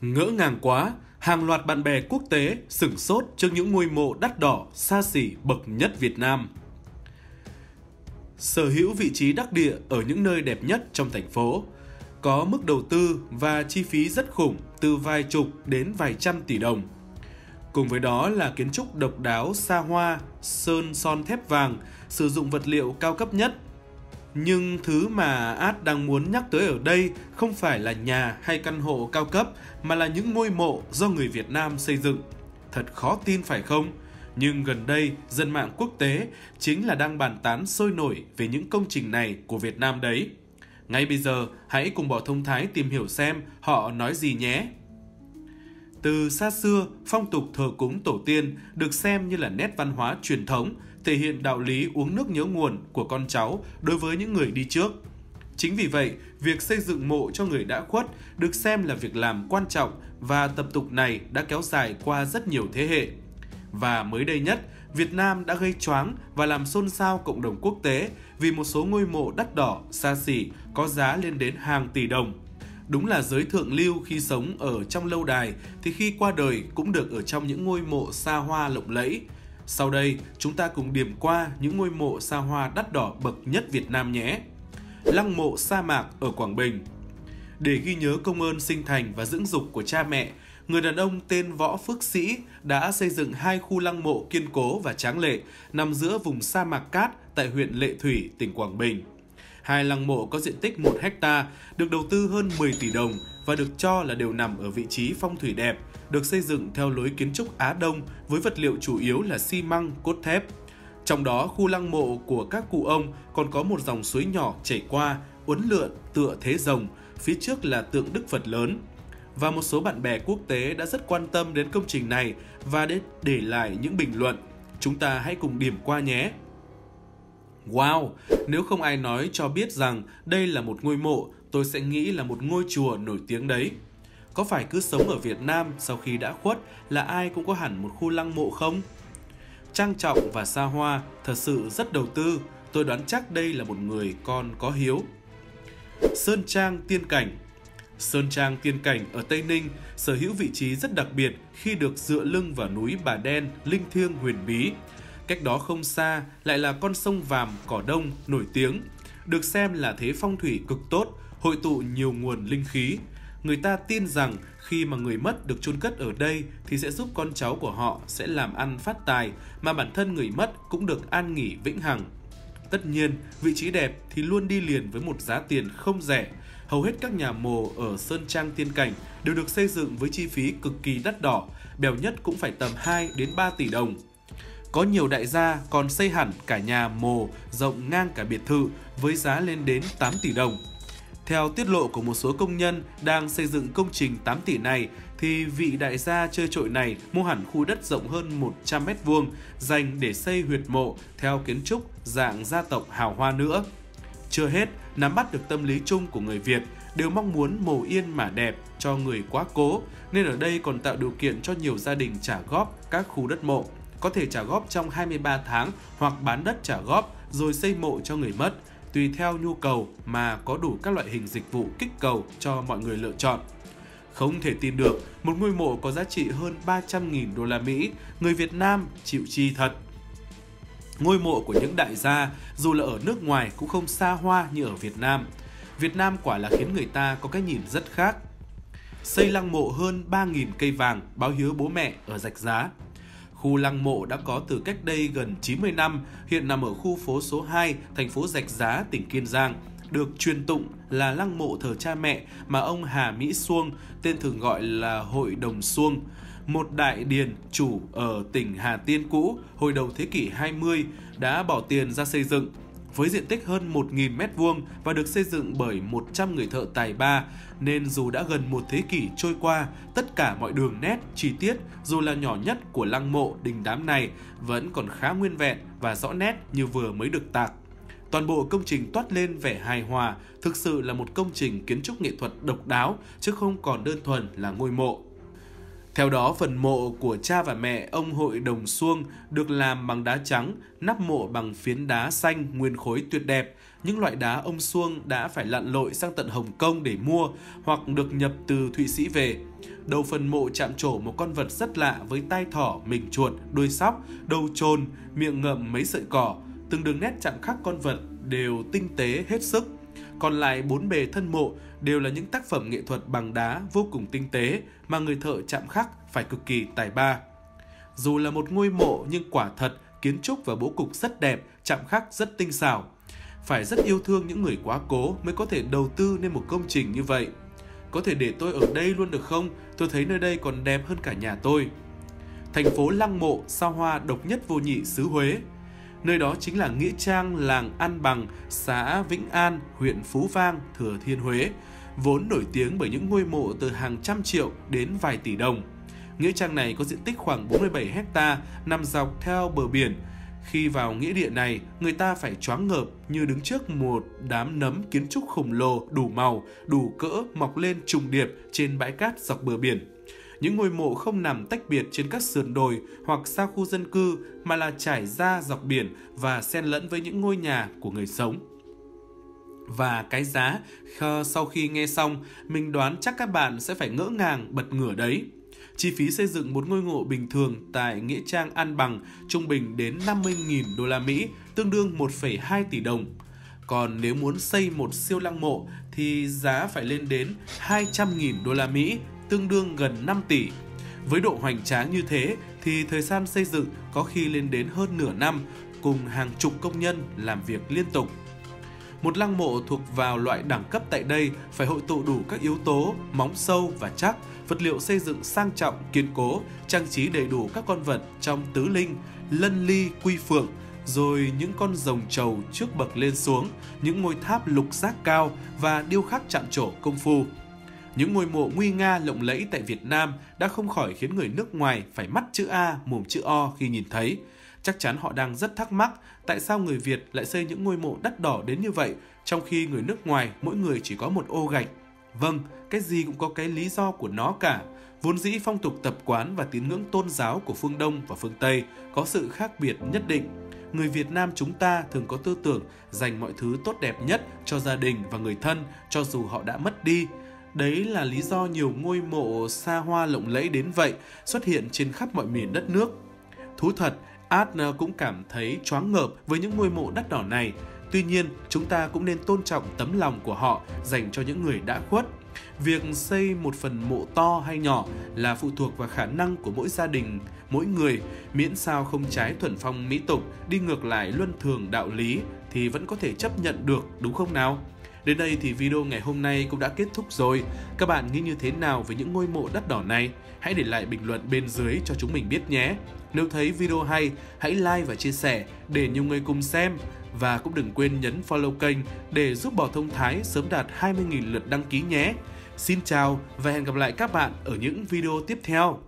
Ngỡ ngàng quá, hàng loạt bạn bè quốc tế sửng sốt trước những ngôi mộ đắt đỏ, xa xỉ bậc nhất Việt Nam. Sở hữu vị trí đắc địa ở những nơi đẹp nhất trong thành phố, có mức đầu tư và chi phí rất khủng từ vài chục đến vài trăm tỷ đồng. Cùng với đó là kiến trúc độc đáo xa hoa, sơn son thép vàng, sử dụng vật liệu cao cấp nhất nhưng thứ mà ad đang muốn nhắc tới ở đây không phải là nhà hay căn hộ cao cấp mà là những ngôi mộ do người Việt Nam xây dựng. Thật khó tin phải không? Nhưng gần đây, dân mạng quốc tế chính là đang bàn tán sôi nổi về những công trình này của Việt Nam đấy. Ngay bây giờ, hãy cùng bỏ thông thái tìm hiểu xem họ nói gì nhé. Từ xa xưa, phong tục thờ cúng tổ tiên được xem như là nét văn hóa truyền thống thể hiện đạo lý uống nước nhớ nguồn của con cháu đối với những người đi trước. Chính vì vậy, việc xây dựng mộ cho người đã khuất được xem là việc làm quan trọng và tập tục này đã kéo dài qua rất nhiều thế hệ. Và mới đây nhất, Việt Nam đã gây choáng và làm xôn xao cộng đồng quốc tế vì một số ngôi mộ đắt đỏ, xa xỉ có giá lên đến hàng tỷ đồng. Đúng là giới thượng lưu khi sống ở trong lâu đài thì khi qua đời cũng được ở trong những ngôi mộ xa hoa lộng lẫy, sau đây, chúng ta cùng điểm qua những ngôi mộ xa hoa đắt đỏ bậc nhất Việt Nam nhé. Lăng mộ sa mạc ở Quảng Bình Để ghi nhớ công ơn sinh thành và dưỡng dục của cha mẹ, người đàn ông tên Võ Phước Sĩ đã xây dựng hai khu lăng mộ kiên cố và tráng lệ nằm giữa vùng sa mạc cát tại huyện Lệ Thủy, tỉnh Quảng Bình. Hai lăng mộ có diện tích 1 hecta, được đầu tư hơn 10 tỷ đồng và được cho là đều nằm ở vị trí phong thủy đẹp, được xây dựng theo lối kiến trúc Á Đông với vật liệu chủ yếu là xi măng, cốt thép. Trong đó, khu lăng mộ của các cụ ông còn có một dòng suối nhỏ chảy qua, uốn lượn tựa thế rồng, phía trước là tượng Đức Phật lớn. Và một số bạn bè quốc tế đã rất quan tâm đến công trình này và để để lại những bình luận. Chúng ta hãy cùng điểm qua nhé. Wow, nếu không ai nói cho biết rằng đây là một ngôi mộ, tôi sẽ nghĩ là một ngôi chùa nổi tiếng đấy. Có phải cứ sống ở Việt Nam sau khi đã khuất là ai cũng có hẳn một khu lăng mộ không? Trang trọng và xa hoa, thật sự rất đầu tư. Tôi đoán chắc đây là một người con có hiếu. Sơn Trang Tiên Cảnh Sơn Trang Tiên Cảnh ở Tây Ninh sở hữu vị trí rất đặc biệt khi được dựa lưng vào núi Bà Đen, linh thiêng huyền bí. Cách đó không xa lại là con sông Vàm Cỏ Đông nổi tiếng, được xem là thế phong thủy cực tốt, hội tụ nhiều nguồn linh khí, Người ta tin rằng khi mà người mất được chôn cất ở đây thì sẽ giúp con cháu của họ sẽ làm ăn phát tài mà bản thân người mất cũng được an nghỉ vĩnh hằng. Tất nhiên, vị trí đẹp thì luôn đi liền với một giá tiền không rẻ. Hầu hết các nhà mồ ở Sơn Trang Tiên Cảnh đều được xây dựng với chi phí cực kỳ đắt đỏ, bèo nhất cũng phải tầm 2 đến 3 tỷ đồng. Có nhiều đại gia còn xây hẳn cả nhà mồ rộng ngang cả biệt thự với giá lên đến 8 tỷ đồng. Theo tiết lộ của một số công nhân đang xây dựng công trình 8 tỷ này, thì vị đại gia chơi trội này mua hẳn khu đất rộng hơn 100 mét vuông dành để xây huyệt mộ theo kiến trúc dạng gia tộc hào hoa nữa. Chưa hết, nắm bắt được tâm lý chung của người Việt đều mong muốn mồ yên mà đẹp cho người quá cố, nên ở đây còn tạo điều kiện cho nhiều gia đình trả góp các khu đất mộ. Có thể trả góp trong 23 tháng hoặc bán đất trả góp rồi xây mộ cho người mất tùy theo nhu cầu mà có đủ các loại hình dịch vụ kích cầu cho mọi người lựa chọn. Không thể tin được, một ngôi mộ có giá trị hơn 300.000 đô la Mỹ, người Việt Nam chịu chi thật. Ngôi mộ của những đại gia, dù là ở nước ngoài cũng không xa hoa như ở Việt Nam. Việt Nam quả là khiến người ta có cái nhìn rất khác. Xây lăng mộ hơn 3.000 cây vàng báo hiếu bố mẹ ở rạch giá. Khu lăng mộ đã có từ cách đây gần 90 năm, hiện nằm ở khu phố số 2, thành phố Rạch Giá, tỉnh Kiên Giang được truyền tụng là lăng mộ thờ cha mẹ mà ông Hà Mỹ Xuông, tên thường gọi là Hội Đồng Xuông, một đại điền chủ ở tỉnh Hà Tiên cũ hồi đầu thế kỷ 20 đã bỏ tiền ra xây dựng với diện tích hơn 1.000 m2 và được xây dựng bởi 100 người thợ tài ba, nên dù đã gần một thế kỷ trôi qua, tất cả mọi đường nét, chi tiết, dù là nhỏ nhất của lăng mộ đình đám này vẫn còn khá nguyên vẹn và rõ nét như vừa mới được tạc. Toàn bộ công trình toát lên vẻ hài hòa, thực sự là một công trình kiến trúc nghệ thuật độc đáo chứ không còn đơn thuần là ngôi mộ. Theo đó, phần mộ của cha và mẹ ông Hội Đồng Xuông được làm bằng đá trắng, nắp mộ bằng phiến đá xanh nguyên khối tuyệt đẹp. Những loại đá ông Xuông đã phải lặn lội sang tận Hồng Kông để mua hoặc được nhập từ Thụy Sĩ về. Đầu phần mộ chạm trổ một con vật rất lạ với tai thỏ, mình chuột, đuôi sóc, đầu trồn, miệng ngậm mấy sợi cỏ. Từng đường nét chạm khắc con vật đều tinh tế hết sức. Còn lại bốn bề thân mộ đều là những tác phẩm nghệ thuật bằng đá vô cùng tinh tế mà người thợ chạm khắc phải cực kỳ tài ba. Dù là một ngôi mộ nhưng quả thật kiến trúc và bố cục rất đẹp, chạm khắc rất tinh xảo. Phải rất yêu thương những người quá cố mới có thể đầu tư nên một công trình như vậy. Có thể để tôi ở đây luôn được không? Tôi thấy nơi đây còn đẹp hơn cả nhà tôi. Thành phố Lăng Mộ, sao hoa độc nhất vô nhị xứ Huế. Nơi đó chính là nghĩa trang làng An Bằng, xã Vĩnh An, huyện Phú Vang, Thừa Thiên Huế, vốn nổi tiếng bởi những ngôi mộ từ hàng trăm triệu đến vài tỷ đồng. Nghĩa trang này có diện tích khoảng 47 hecta nằm dọc theo bờ biển. Khi vào nghĩa địa này, người ta phải choáng ngợp như đứng trước một đám nấm kiến trúc khổng lồ đủ màu, đủ cỡ mọc lên trùng điệp trên bãi cát dọc bờ biển. Những ngôi mộ không nằm tách biệt trên các sườn đồi hoặc xa khu dân cư mà là trải ra dọc biển và xen lẫn với những ngôi nhà của người sống. Và cái giá sau khi nghe xong, mình đoán chắc các bạn sẽ phải ngỡ ngàng bật ngửa đấy. Chi phí xây dựng một ngôi mộ bình thường tại Nghĩa Trang An Bằng trung bình đến 50.000 đô la Mỹ, tương đương 1,2 tỷ đồng. Còn nếu muốn xây một siêu lăng mộ thì giá phải lên đến 200.000 đô la Mỹ, tương đương gần 5 tỷ. Với độ hoành tráng như thế thì thời gian xây dựng có khi lên đến hơn nửa năm cùng hàng chục công nhân làm việc liên tục. Một lăng mộ thuộc vào loại đẳng cấp tại đây phải hội tụ đủ các yếu tố móng sâu và chắc, vật liệu xây dựng sang trọng, kiên cố, trang trí đầy đủ các con vật trong tứ linh, lân ly, quy phượng, rồi những con rồng trầu trước bậc lên xuống, những ngôi tháp lục giác cao và điêu khắc chạm trổ công phu. Những ngôi mộ nguy nga lộng lẫy tại Việt Nam đã không khỏi khiến người nước ngoài phải mắt chữ A, mồm chữ O khi nhìn thấy. Chắc chắn họ đang rất thắc mắc tại sao người Việt lại xây những ngôi mộ đắt đỏ đến như vậy, trong khi người nước ngoài mỗi người chỉ có một ô gạch. Vâng, cái gì cũng có cái lý do của nó cả. Vốn dĩ phong tục tập quán và tín ngưỡng tôn giáo của phương Đông và phương Tây có sự khác biệt nhất định. Người Việt Nam chúng ta thường có tư tưởng dành mọi thứ tốt đẹp nhất cho gia đình và người thân cho dù họ đã mất đi. Đấy là lý do nhiều ngôi mộ xa hoa lộng lẫy đến vậy xuất hiện trên khắp mọi miền đất nước. Thú thật, Adner cũng cảm thấy choáng ngợp với những ngôi mộ đắt đỏ này. Tuy nhiên, chúng ta cũng nên tôn trọng tấm lòng của họ dành cho những người đã khuất. Việc xây một phần mộ to hay nhỏ là phụ thuộc vào khả năng của mỗi gia đình, mỗi người, miễn sao không trái thuần phong mỹ tục, đi ngược lại luân thường đạo lý thì vẫn có thể chấp nhận được đúng không nào? Đến đây thì video ngày hôm nay cũng đã kết thúc rồi. Các bạn nghĩ như thế nào về những ngôi mộ đắt đỏ này? Hãy để lại bình luận bên dưới cho chúng mình biết nhé. Nếu thấy video hay, hãy like và chia sẻ để nhiều người cùng xem. Và cũng đừng quên nhấn follow kênh để giúp Bò Thông Thái sớm đạt 20.000 lượt đăng ký nhé. Xin chào và hẹn gặp lại các bạn ở những video tiếp theo.